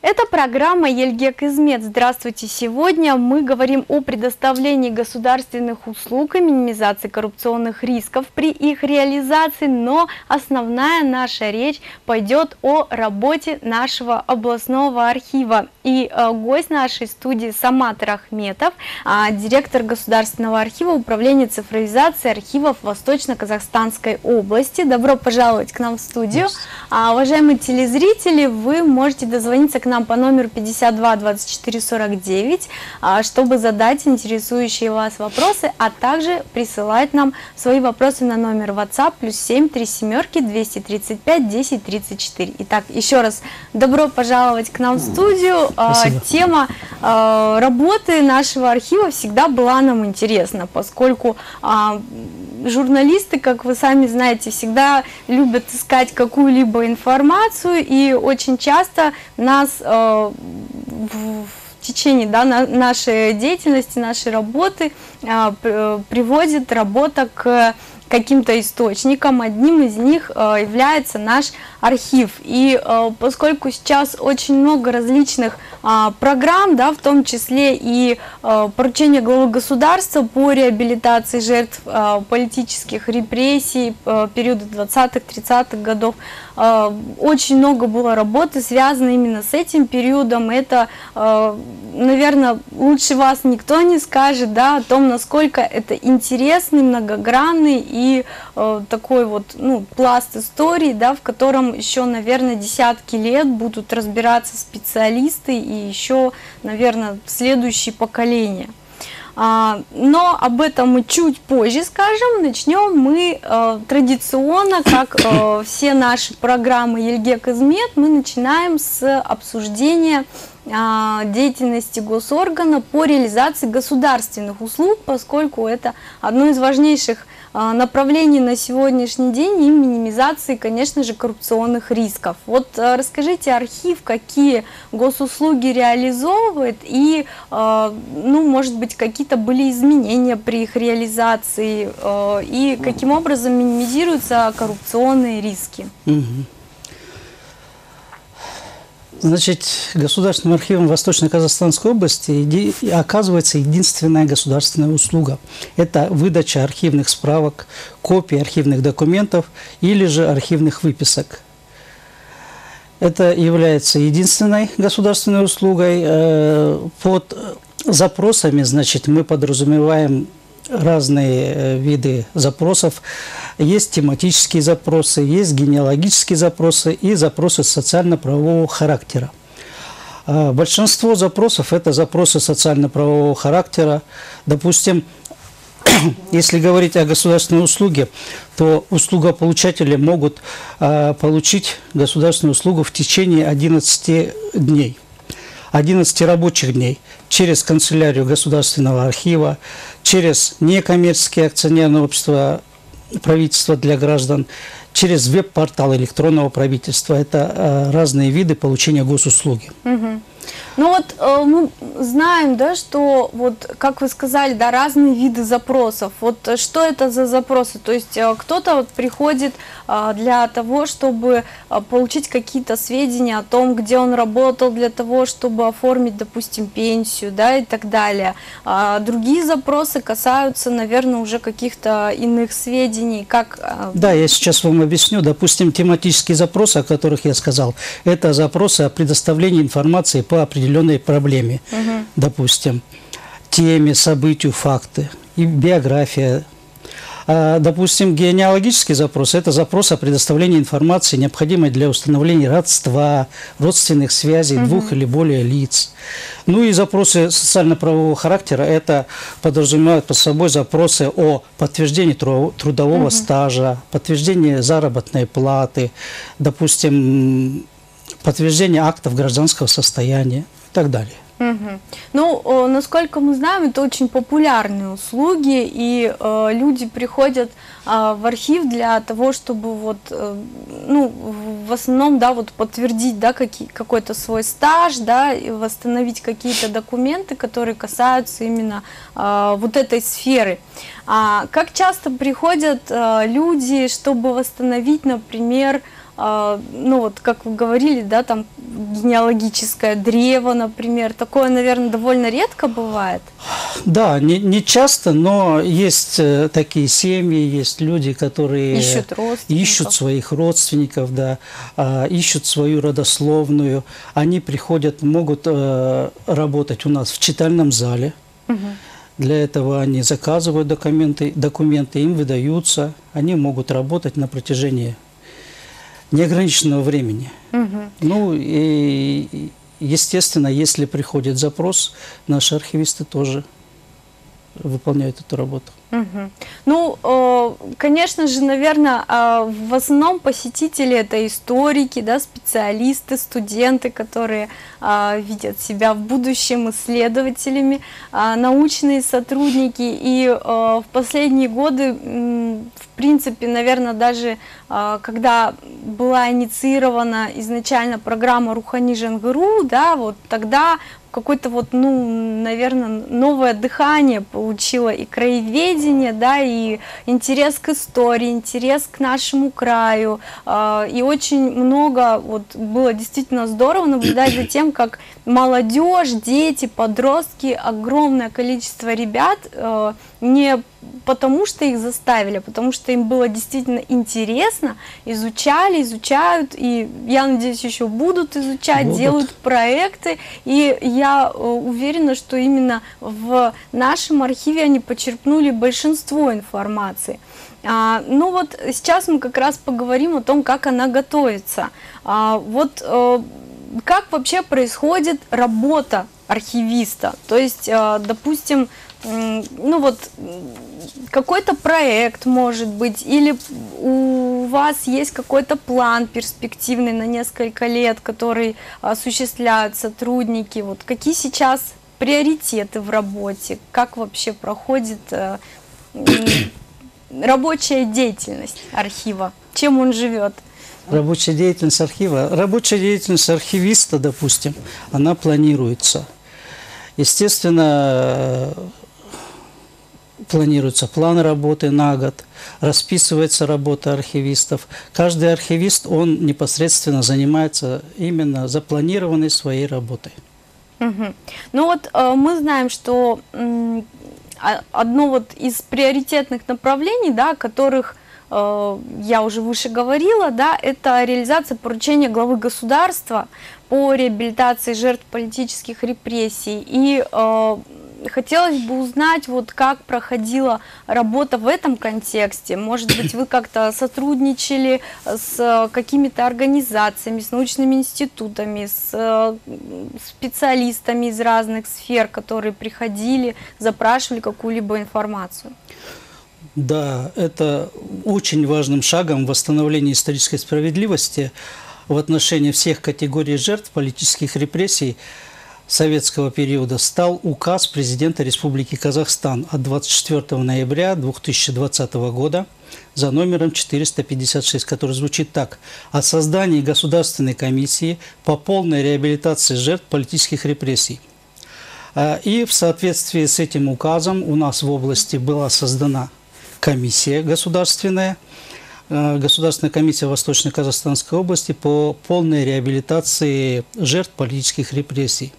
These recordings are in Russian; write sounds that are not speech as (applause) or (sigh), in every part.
Это программа Ельгек Измет. Здравствуйте! Сегодня мы говорим о предоставлении государственных услуг и минимизации коррупционных рисков при их реализации, но основная наша речь пойдет о работе нашего областного архива. И э, гость нашей студии Самат Рахметов, э, директор Государственного архива Управления цифровизации архивов Восточно-Казахстанской области. Добро пожаловать к нам в студию. А, уважаемые телезрители, вы можете дозвониться к нам по номеру 52 24 49, чтобы задать интересующие вас вопросы, а также присылать нам свои вопросы на номер WhatsApp плюс 7 3 семерки 235 10 34. Итак, еще раз добро пожаловать к нам в студию. А, Спасибо. Тема а, работы нашего архива всегда была нам интересна, поскольку а, журналисты, как вы сами знаете, всегда любят искать какую-либо информацию, и очень часто нас э, в, в течение да, на, нашей деятельности, нашей работы э, приводит работа к каким-то источникам. Одним из них э, является наш архив. И э, поскольку сейчас очень много различных а, программ, да, в том числе и э, поручение главы государства по реабилитации жертв политических репрессий периода 20-30-х годов, очень много было работы, связано именно с этим периодом. Это, наверное, лучше вас никто не скажет да, о том, насколько это интересный, многогранный и э, такой вот ну, пласт истории, да, в котором еще, наверное, десятки лет будут разбираться специалисты и еще, наверное, следующие поколения. А, но об этом мы чуть позже скажем. Начнем мы э, традиционно, (coughs) как э, все наши программы Ельгек Измет, мы начинаем с обсуждения а, деятельности госоргана по реализации государственных услуг, поскольку это одно из важнейших направлений на сегодняшний день и минимизации, конечно же, коррупционных рисков. Вот а, расскажите, архив, какие госуслуги реализовывает и, ну, может быть, какие-то были изменения при их реализации и каким образом минимизируются коррупционные риски? Угу. Значит, Государственным архивом Восточно-Казахстанской области оказывается единственная государственная услуга. Это выдача архивных справок, копий архивных документов или же архивных выписок. Это является единственной государственной услугой. Э, под запросами, значит, мы подразумеваем разные э, виды запросов. Есть тематические запросы, есть генеалогические запросы и запросы социально-правового характера. А, большинство запросов – это запросы социально-правового характера. Допустим, (coughs) если говорить о государственной услуге, то услугополучатели могут а, получить государственную услугу в течение 11 дней – 11 рабочих дней через канцелярию Государственного архива, через некоммерческие акционерные общества правительства для граждан, через веб-портал электронного правительства. Это э, разные виды получения госуслуги. Угу. Ну вот э, мы знаем, да, что вот, как вы сказали, да, разные виды запросов. Вот э, что это за запросы? То есть э, кто-то вот приходит для того, чтобы получить какие-то сведения о том, где он работал, для того, чтобы оформить, допустим, пенсию, да, и так далее. А другие запросы касаются, наверное, уже каких-то иных сведений, как... Да, я сейчас вам объясню. Допустим, тематические запросы, о которых я сказал, это запросы о предоставлении информации по определенной проблеме, угу. допустим, теме, событию, факты, и биография. А, допустим, генеалогический запрос – это запрос о предоставлении информации, необходимой для установления родства, родственных связей угу. двух или более лиц. Ну и запросы социально-правового характера – это подразумевают под собой запросы о подтверждении трудового угу. стажа, подтверждении заработной платы, допустим, подтверждение актов гражданского состояния и так далее. Мгм. Ну, э, насколько мы знаем, это очень популярные услуги, и э, люди приходят а, в архив для того, чтобы вот, э, ну, в основном, да, вот подтвердить, да, какой-то свой стаж, да, и восстановить какие-то документы, которые касаются именно а, вот этой сферы. А как часто приходят а, люди, чтобы восстановить, например, а, ну вот, как вы говорили, да, там генеалогическое древо, например, такое, наверное, довольно редко бывает. Да, не, не часто, но есть э, такие семьи, есть люди, которые Ищут родственников. ищут своих родственников, да, а, ищут свою родословную. Они приходят, могут э, работать у нас в читальном зале. Для этого они заказывают документы, документы им выдаются. Они могут работать на протяжении неограниченного времени. Мгм. Ну и, естественно, если приходит запрос, наши архивисты тоже выполняют эту работу. Мгм. Ну, э, конечно же, наверное, в основном посетители это историки, да, специалисты, студенты, которые а, видят себя в будущем исследователями, научные сотрудники. И э, в последние годы, в принципе, наверное, даже когда была инициирована изначально программа Рухани Жангыру, да, вот тогда какое-то вот, ну, наверное, новое дыхание получило и краеведение, да, и интерес к истории, интерес к нашему краю, а, и очень много, вот, было действительно здорово наблюдать за тем, как молодежь, дети, подростки, огромное количество ребят э, не потому, что их заставили, а потому что им было действительно интересно, изучали, изучают, и я надеюсь, еще будут изучать, Будут. делают проекты, и я э, уверена, что именно в нашем архиве они почерпнули большинство информации. А, ну вот сейчас мы как раз поговорим о том, как она готовится. А, вот э, как вообще происходит работа архивиста? То есть, э, допустим, ну вот какой-то проект может быть, или у вас есть какой-то план перспективный на несколько лет, который осуществляют сотрудники. Вот какие сейчас приоритеты в работе? Как вообще проходит э, рабочая деятельность архива? Чем он живет? Рабочая деятельность архива. Рабочая деятельность архивиста, допустим, она планируется. Естественно, планируется план работы на год, расписывается работа архивистов. Каждый архивист, он непосредственно занимается именно запланированной своей работой. Мгм. Ну вот э, мы знаем, что а- одно вот из приоритетных направлений, да, которых э, я уже выше говорила, да, это реализация поручения главы государства по реабилитации жертв политических репрессий. И э, хотелось бы узнать, вот как проходила работа в этом контексте. Может быть, вы как-то сотрудничали с какими-то организациями, с научными институтами, с э, специалистами из разных сфер, которые приходили, запрашивали какую-либо информацию. Да, это очень важным шагом в восстановлении исторической справедливости в отношении всех категорий жертв политических репрессий советского периода стал указ президента Республики Казахстан от 24 ноября 2020 года за номером 456, который звучит так. О создании Государственной комиссии по полной реабилитации жертв политических репрессий. А, И в соответствии с этим указом у нас в области была создана комиссия государственная, э, Государственная комиссия Восточной Казахстанской области по полной реабилитации жертв политических репрессий.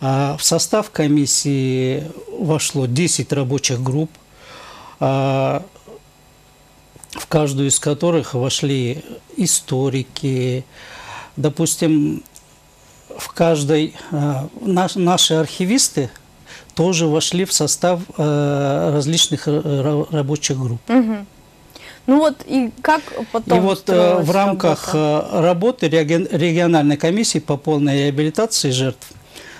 А В состав комиссии вошло 10 рабочих групп, а, в каждую из которых вошли историки, допустим, в каждой а, наш- наши архивисты тоже вошли в состав э, различных ра- рабочих групп. Ну вот и как потом И вот э, в рамках работа? э, работы реги- региональной комиссии по полной реабилитации жертв,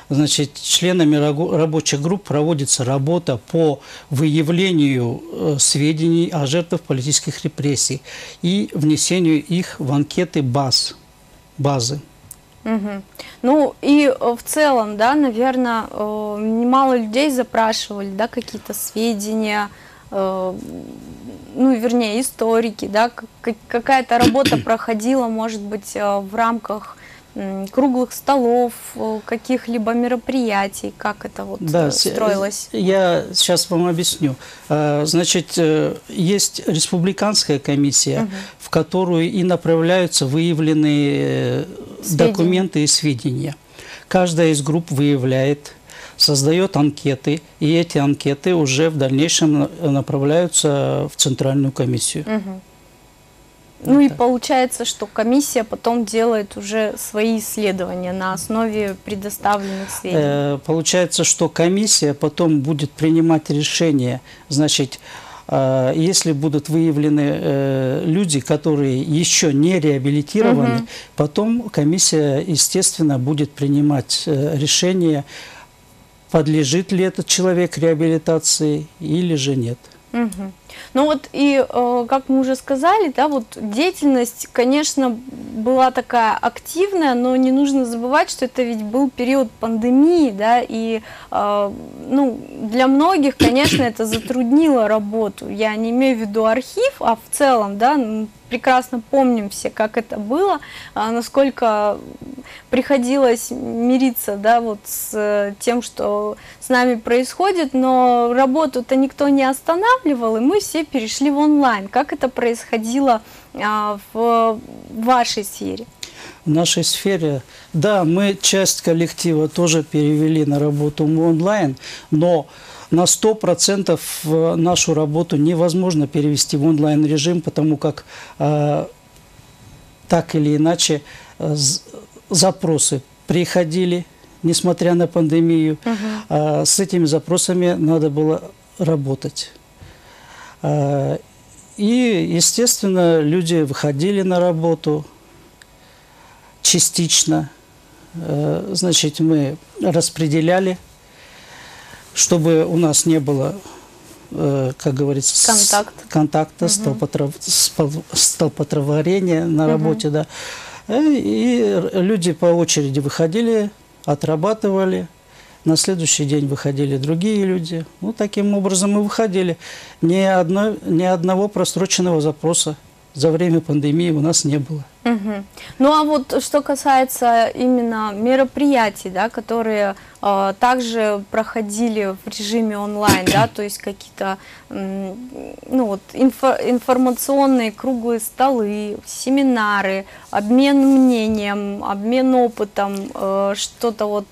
значит, членами рабочих групп проводится работа по выявлению э, сведений о жертвах политических репрессий и внесению их в анкеты баз, базы. Мгм. Ну и э, в целом, да, наверное, немало людей запрашивали, да, какие-то сведения, э, ну, вернее, историки, да, какая-то работа проходила, может быть, э, в рамках круглых столов, э, каких-либо мероприятий, как это вот Да, э, с- строилось? Я сейчас вам объясню. Значит, э, есть республиканская комиссия, в которую и направляются выявленные э, Сведения. документы и сведения. Каждая из групп выявляет, создает анкеты, и эти анкеты уже в дальнейшем на- направляются в центральную комиссию. Мгм. Ну и так. получается, что комиссия потом делает уже свои исследования на основе предоставленных сведений. Э, Получается, что комиссия потом будет принимать решение, значит, э, если будут выявлены э, люди, которые еще не реабилитированы, Мгм. потом комиссия, естественно, будет принимать решение, подлежит ли этот человек реабилитации или же нет. Мгм. Ну вот и, э, как мы уже сказали, да, вот деятельность, конечно, была такая активная, но не нужно забывать, что это ведь был период пандемии, да, и, э, ну, для многих, конечно, это затруднило работу. Я не имею в виду архив, а в целом, да, прекрасно помним все, как это было, а, насколько приходилось мириться, да, вот с э, тем, что с нами происходит, но работу-то никто не останавливал, и мы все перешли в онлайн. Как это происходило в вашей сфере? В нашей сфере, да, мы часть коллектива тоже перевели на работу в онлайн, но на 100% э, нашу работу невозможно перевести в онлайн режим, потому как э, так или иначе э, запросы приходили, несмотря на пандемию. А с этими запросами надо было работать. А, И, естественно, люди выходили на работу частично. Э, Значит, мы распределяли, чтобы у нас не было, э, как говорится, Контакт. контакта, спол- столпотворения на работе, да. Э, И люди по очереди выходили, отрабатывали. На следующий день выходили другие люди. Ну, таким образом мы выходили. Ни, одной, ни одного просроченного запроса за время пандемии у нас не было. Мгм. Ну а вот что касается именно мероприятий, да, которые э, также проходили в режиме онлайн, да, то есть какие-то м, ну, вот, инфо- информационные круглые столы, семинары, обмен мнением, обмен опытом, э, что-то вот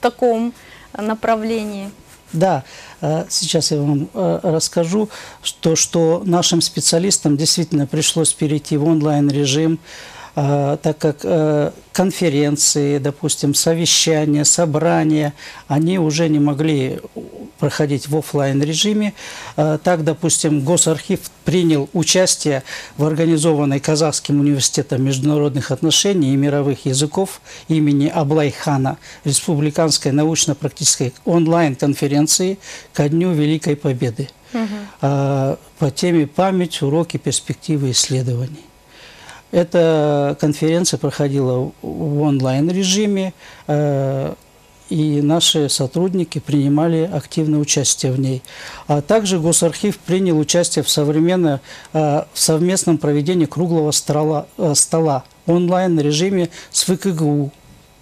таком направлении. Да, э, сейчас я вам э, расскажу, что, что нашим специалистам действительно пришлось перейти в онлайн-режим, э, так как э, конференции, допустим, совещания, собрания, они уже не могли проходить в офлайн режиме. Э, Так, допустим, Госархив принял участие в организованной Казахским университетом международных отношений и мировых языков имени Аблайхана Республиканской научно-практической онлайн-конференции ко Дню Великой Победы э, по теме «Память, уроки, перспективы исследований». Эта конференция проходила в онлайн-режиме, э, и наши сотрудники принимали активное участие в ней. А также Госархив принял участие в, современно, э, в совместном проведении круглого стола, э, стола онлайн-режиме с ВКГУ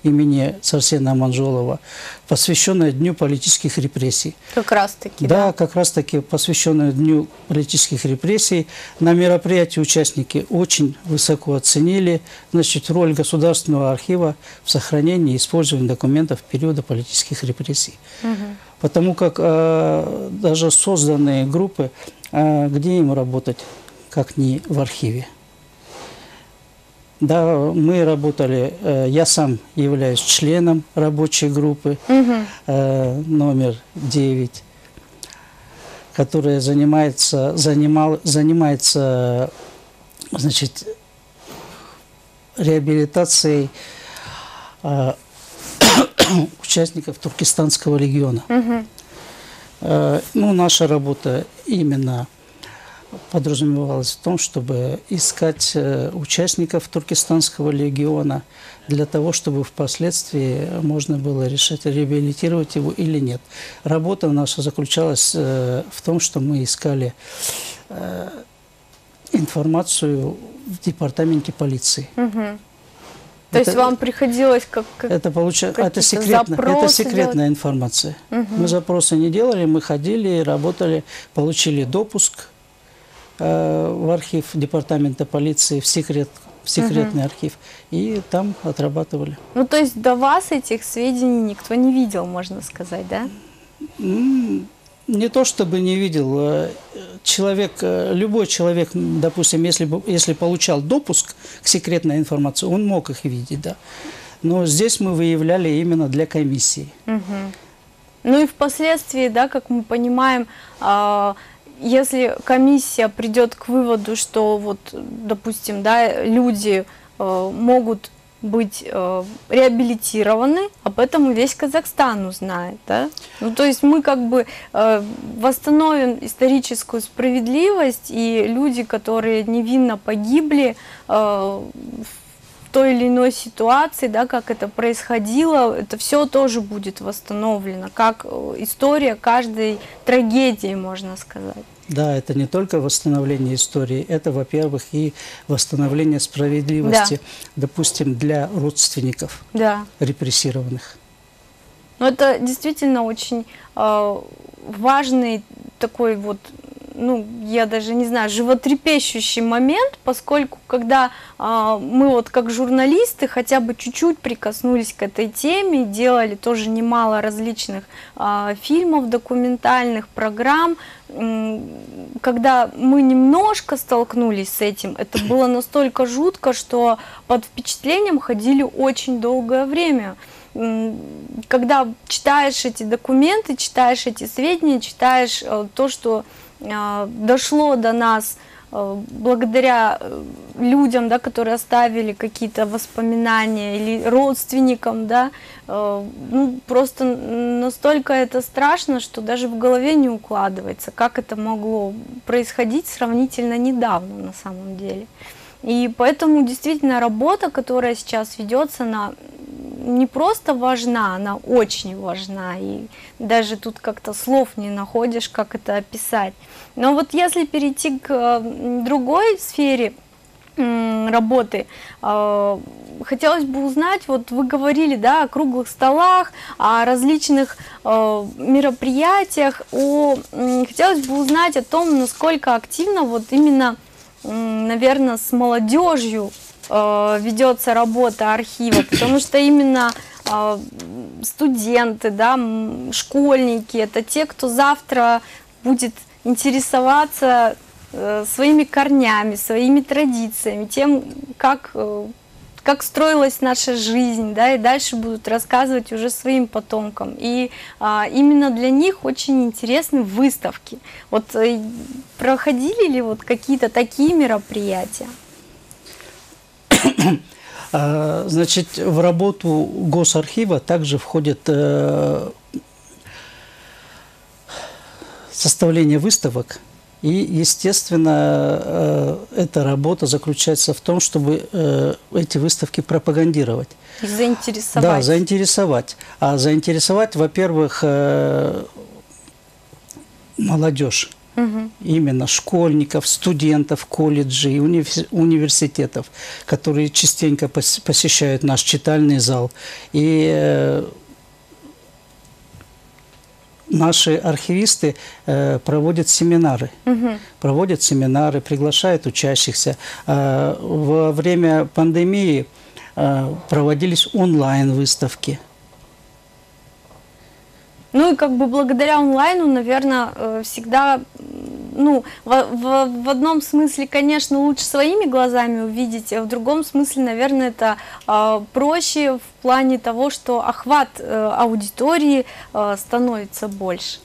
имени Сарсена Аманжолова, посвященное Дню политических репрессий. Как раз-таки, Да, как раз-таки посвященное Дню политических репрессий. На мероприятии участники очень высоко оценили значит, роль Государственного архива в сохранении и использовании документов периода политических репрессий. Потому как э, даже созданные группы, э, где им работать, как не в архиве. Да, мы работали, э, я сам являюсь членом рабочей группы э, номер 9, которая занимается, занимал, занимается значит, реабилитацией э, (coughs) участников Туркестанского региона. Мгм. Э, Ну, наша работа именно подразумевалось в том, чтобы искать э, участников Туркестанского легиона для того, чтобы впоследствии можно было решить, реабилитировать его или нет. Работа наша заключалась э, в том, что мы искали э, информацию в департаменте полиции. Мгм. То есть Это- вам приходилось как... как- Это, получа... это, секретно... это секретная информация. Мы запросы не делали, мы ходили, работали, получили допуск э, в архив департамента полиции, в, секрет... в секретный архив, и там отрабатывали. Ну, то есть до вас этих сведений никто не видел, можно сказать, да? Не то чтобы не видел, э, человек, э, любой человек, допустим, если, бы- если получал допуск к секретной информации, он мог их видеть, да. Но здесь мы выявляли именно для комиссии. Мгм. Ну и впоследствии, да, как мы понимаем, а, если комиссия придет к выводу, что вот, допустим, да, люди э, могут быть э, реабилитированы, об этом весь Казахстан узнает, да? Ну, то есть мы как бы э, восстановим историческую справедливость, и люди, которые невинно погибли э, той или иной ситуации, да, как это происходило, это все тоже будет восстановлено, как э, история каждой трагедии, можно сказать. Да, это не только восстановление истории, это, во-первых, и восстановление справедливости, допустим, для родственников Да. репрессированных. Но это действительно очень э, важный такой вот, ну, я даже не знаю, животрепещущий момент, поскольку когда э, мы вот как журналисты хотя бы чуть-чуть прикоснулись к этой теме, делали тоже немало различных э, фильмов, документальных программ, м, когда мы немножко столкнулись с этим, это было настолько жутко, что под впечатлением ходили очень долгое время. Когда читаешь эти документы, читаешь эти сведения, читаешь э, то, что э, дошло до нас э, благодаря э, людям, да, которые оставили какие-то воспоминания или родственникам, да, э, ну, просто настолько это страшно, что даже в голове не укладывается, как это могло происходить сравнительно недавно на самом деле. И поэтому действительно работа, которая сейчас ведется, она не просто важна, она очень важна. И даже тут как-то слов не находишь, как это описать. Но вот если перейти к э, другой сфере работы, э, хотелось бы узнать, вот вы говорили, да, о круглых столах, о различных э, мероприятиях, о, хотелось бы узнать о том, насколько активно вот именно наверное, с молодежью ведется работа архива, потому что именно э, студенты, да, школьники, это те, кто завтра будет интересоваться э, своими корнями, своими традициями, тем, как, э, как строилась наша жизнь, да, и дальше будут рассказывать уже своим потомкам. И а, именно для них очень интересны выставки. Вот э, проходили ли вот какие-то такие мероприятия? (clears throat) А, Значит, в работу Госархива также входит э, составление выставок. И, естественно, э, эта работа заключается в том, чтобы э, эти выставки пропагандировать. И заинтересовать? Да, заинтересовать. А заинтересовать, во-первых, молодежь. Именно школьников, студентов колледжей, универси- университетов, которые частенько пос- посещают наш читальный зал. И э, наши архивисты э, проводят семинары. Проводят семинары, приглашают учащихся. Э, во время пандемии проводились онлайн-выставки. Ну и как бы благодаря онлайну, наверное, всегда, м, ну, в, в- в одном смысле, конечно, лучше своими глазами увидеть, а в другом смысле, наверное, это а, проще в плане того, что охват э, аудитории э, становится больше.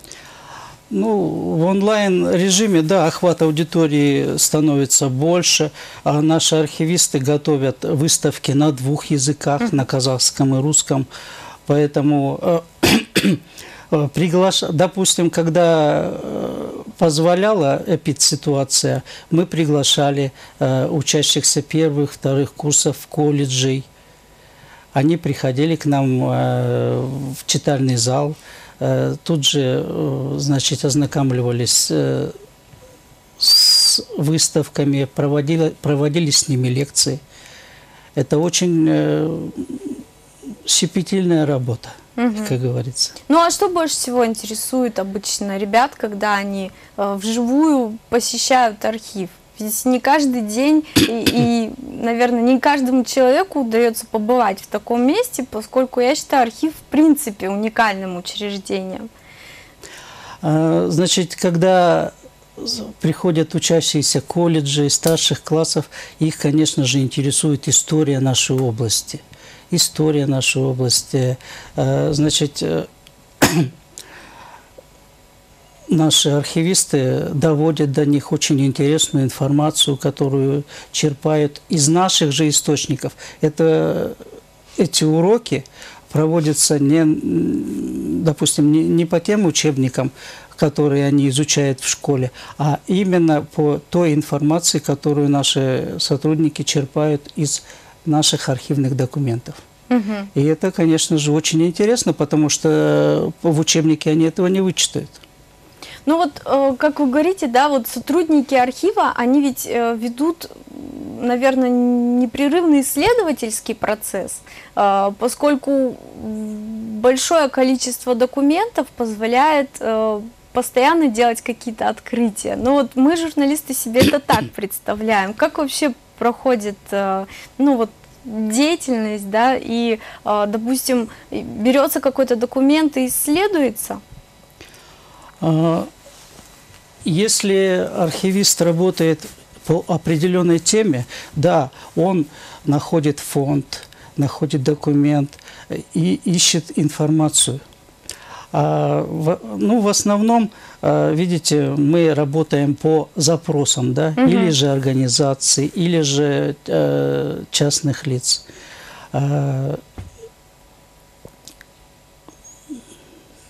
Ну, в онлайн-режиме, да, охват аудитории становится больше, а наши архивисты готовят выставки на двух языках, на казахском и русском, поэтому э, э, приглаш... допустим, когда э, позволяла эпидситуация, мы приглашали э, учащихся первых, вторых курсов колледжей. Они приходили к нам в читальный зал, тут же, значит, ознакомливались с выставками, проводили, проводили с ними лекции. Это очень щепетильная работа угу. как говорится. Ну а что больше всего интересует обычно ребят, когда они э, вживую посещают архив? Ведь не каждый день и, и, наверное, не каждому человеку удается побывать в таком месте, поскольку я считаю архив в принципе уникальным учреждением. А, значит, когда приходят учащиеся колледжей, старших классов, их, конечно же, интересует история нашей области – история нашей области. Э, значит, э, (clears throat) наши архивисты доводят до них очень интересную информацию, которую черпают из наших же источников. Это, эти уроки проводятся не, допустим, не, не по тем учебникам, которые они изучают в школе, а именно по той информации, которую наши сотрудники черпают из наших архивных документов. Угу. И это, конечно же, очень интересно, потому что в учебнике они этого не вычитают. Ну вот, э, как вы говорите, да, вот сотрудники архива, они ведь э, ведут, наверное, непрерывный исследовательский процесс, э, поскольку большое количество документов позволяет постоянно делать какие-то открытия. Но вот мы, журналисты, себе это так представляем. Как вообще проходит, ну вот, деятельность, да, и, а, допустим, берется какой-то документ и исследуется? А, если архивист работает по определенной теме, да, он находит фонд, находит документ и ищет информацию. А, в, ну, в основном, а, видите, мы работаем по запросам, да, угу. или же организаций, или же э, частных лиц. А,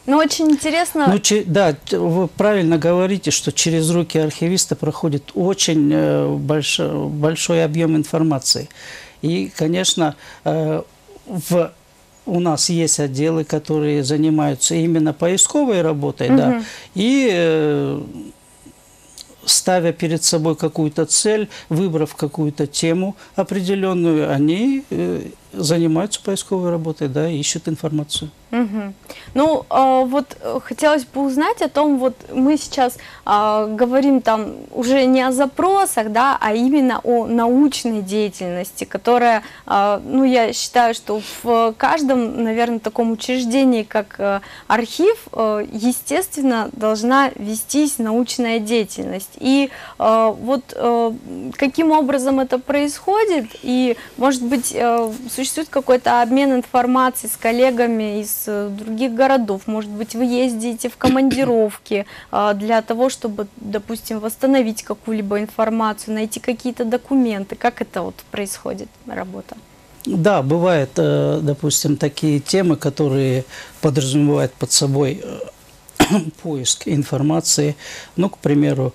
ну, очень интересно. Ну, че, да, вы правильно говорите, что через руки архивиста проходит очень э, большой, большой объем информации. И, конечно, э, в у нас есть отделы, которые занимаются именно поисковой работой, угу. да, и э, ставя перед собой какую-то цель, выбрав какую-то тему определенную, они э, занимаются поисковой работой, да, ищут информацию. Угу. Ну, э, вот хотелось бы узнать о том, вот мы сейчас э, говорим там уже не о запросах, да, а именно о научной деятельности, которая, э, ну, я считаю, что в каждом, наверное, таком учреждении, как э, архив, э, естественно, должна вестись научная деятельность. И э, вот э, каким образом это происходит, и, может быть, э, существует какой-то обмен информацией с коллегами из э, других городов, может быть, вы ездите в командировки э, для того, чтобы, допустим, восстановить какую-либо информацию, найти какие-то документы. Как это вот происходит работа? Да, бывают, э, допустим, такие темы, которые подразумевают под собой (clears throat) поиск информации. Ну, к примеру,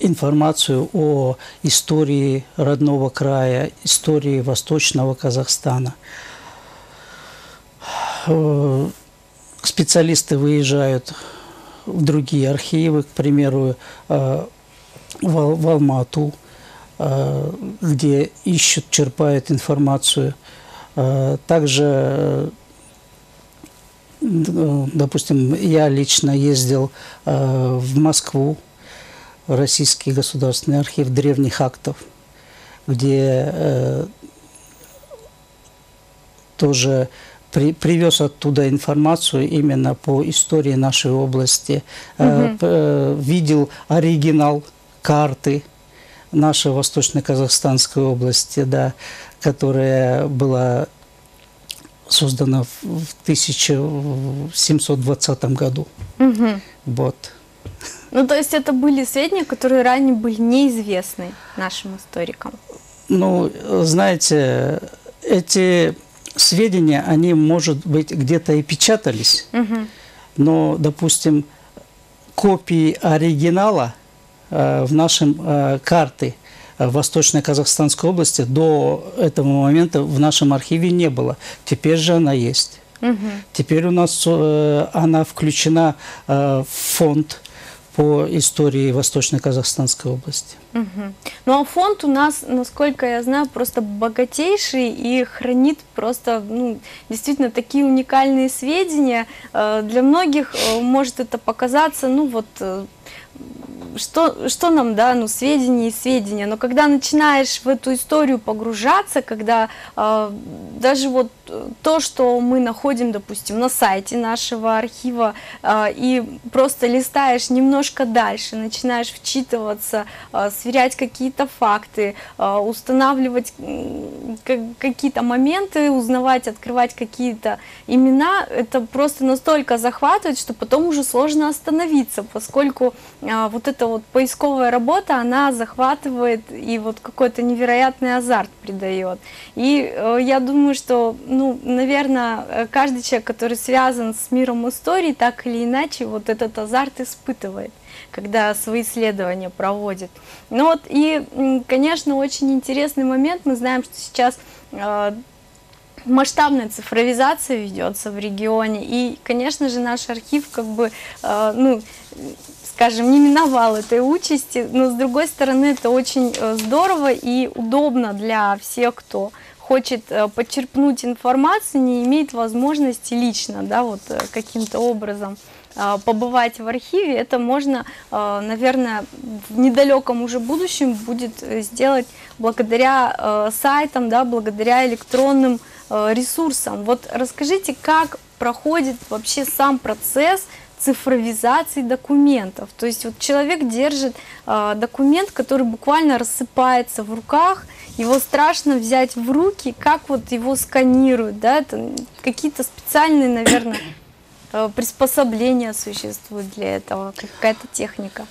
информацию о истории родного края, истории Восточного Казахстана. Э, специалисты выезжают в другие архивы, к примеру, э, в Алмату, э, где ищут, черпают информацию. Также, допустим, я лично ездил в Москву, Российский государственный архив древних актов, где э, тоже при, привез оттуда информацию именно по истории нашей области, угу. э, э, видел оригинал карты нашей Восточно-Казахстанской области, да, которая была создана в 1720 году. Угу. Вот. Ну, то есть это были сведения, которые ранее были неизвестны нашим историкам? Ну, знаете, эти сведения, они, может быть, где-то и печатались, Мгм. но, допустим, копии оригинала э, в нашем э, карты э, Восточной Казахстанской области до этого момента в нашем архиве не было. Теперь же она есть. Мгм. Теперь у нас э, она включена э, в фонд по истории Восточной Казахстанской области. Мгм. Ну а фонд у нас, насколько я знаю, просто богатейший и хранит просто ну, действительно такие уникальные сведения. Э, Для многих э, может это показаться, ну вот э, что, что нам, да, ну, сведения и сведения, но когда начинаешь в эту историю погружаться, когда даже вот то, что мы находим, допустим, на сайте нашего архива, э, и просто листаешь немножко дальше, начинаешь вчитываться, э, сверять какие-то факты, э, устанавливать какие-то моменты, узнавать, открывать какие-то имена, это просто настолько захватывает, что потом уже сложно остановиться, поскольку а, вот эта вот поисковая работа, она захватывает и вот какой-то невероятный азарт придает. И э, я думаю, что, ну, наверное, каждый человек, который связан с миром истории, так или иначе вот этот азарт испытывает когда свои исследования проводит. Ну вот и, конечно, очень интересный момент. Мы знаем, что сейчас э, масштабная цифровизация ведется в регионе, и, конечно же, наш архив как бы, э, ну, скажем, не миновал этой участи, но с другой стороны это очень э, здорово и удобно для всех, кто хочет э, подчерпнуть информацию, не имеет возможности лично, да, вот э, каким-то образом э, побывать в архиве, это можно, наверное, в недалеком уже будущем будет сделать благодаря сайтам, да, благодаря электронным ресурсам. Вот расскажите, как проходит вообще сам процесс цифровизации документов. То есть вот человек держит документ, который буквально рассыпается в руках, его страшно взять в руки, как вот его сканируют, да, какие-то специальные, наверное, (coughs) э, приспособления существуют для этого, какая-то техника.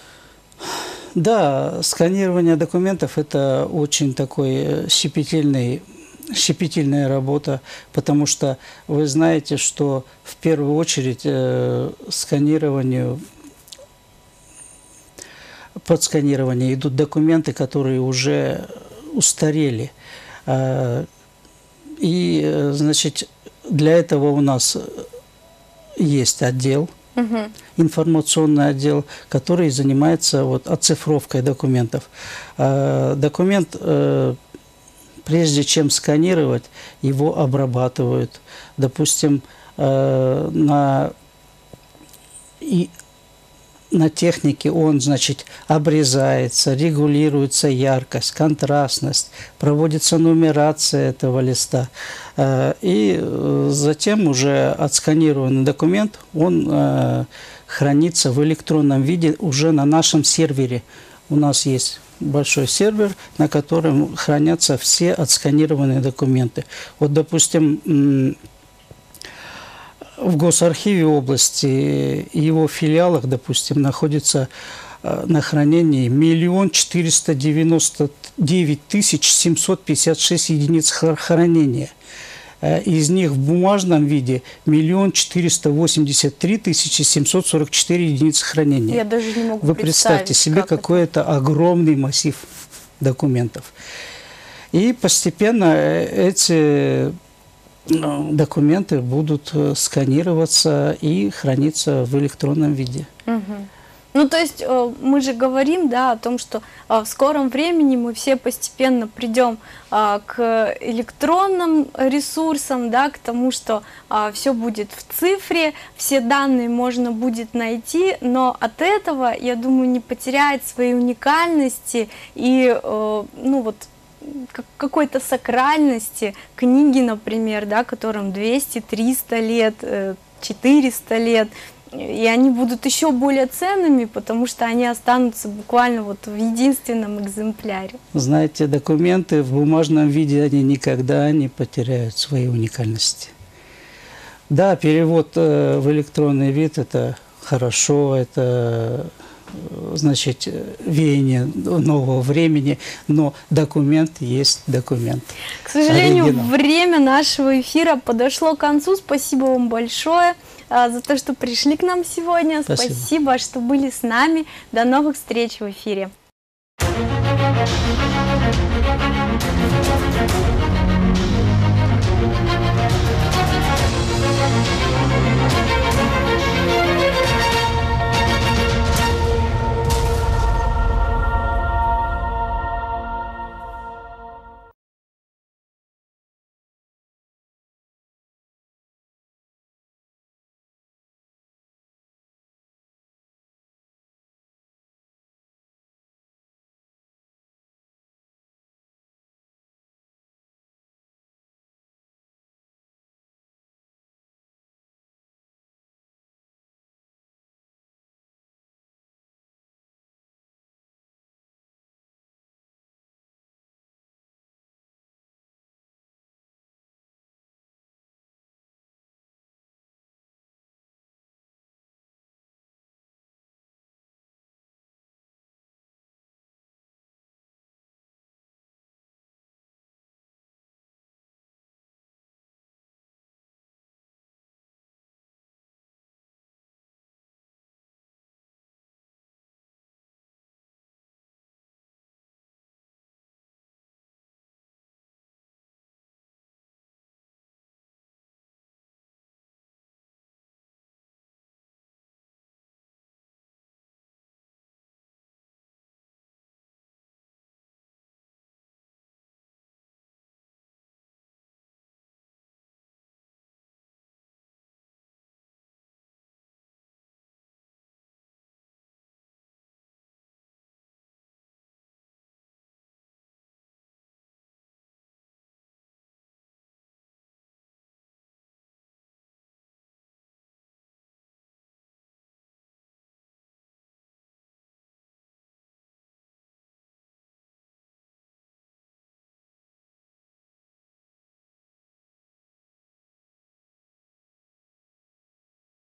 Да, сканирование документов – это очень такой э, щепетильный щепетильная работа, потому что вы знаете, что в первую очередь э, сканированию под сканирование идут документы, которые уже устарели. Э, и, значит, для этого у нас есть отдел, информационный отдел, который занимается вот, оцифровкой документов. Э, Документ, э, прежде чем сканировать, его обрабатывают. Допустим, э, на, и, на технике он, значит, обрезается, регулируется яркость, контрастность, проводится нумерация этого листа. Э, И э, затем уже отсканированный документ, он э, хранится в электронном виде уже на нашем сервере. У нас есть большой сервер, на котором хранятся все отсканированные документы. Вот, допустим, в Госархиве области и его филиалах, допустим, находится э, на хранении миллион четыреста девяносто девять тысяч семьсот пятьдесят шесть единиц хра- хранения. Э, Из них в бумажном виде миллион четыреста восемьдесят три тысячи семьсот сорок четыре единицы хранения. Я даже не могу Вы представьте себе, как какой это огромный массив документов. И постепенно э, эти документы будут э, сканироваться и храниться в электронном виде. Ну, то есть э, мы же говорим, да, о том, что э, в скором времени мы все постепенно придем к электронным ресурсам, да, к тому, что все будет в цифре, все данные можно будет найти, но от этого, я думаю, не потеряет своей уникальности и, э, ну, вот какой-то сакральности книги, например, да, которым 200-300 лет, э, 400 лет, и они будут еще более ценными, потому что они останутся буквально вот в единственном экземпляре. Знаете, документы в бумажном виде, они никогда не потеряют своей уникальности. Да, перевод э, в электронный вид – это хорошо, это э, значит, э, веяние нового времени, но документ есть документ. К сожалению, Оригинал. время нашего эфира подошло к концу. Спасибо вам большое а, за то, что пришли к нам сегодня. Спасибо. Спасибо, что были с нами. До новых встреч в эфире.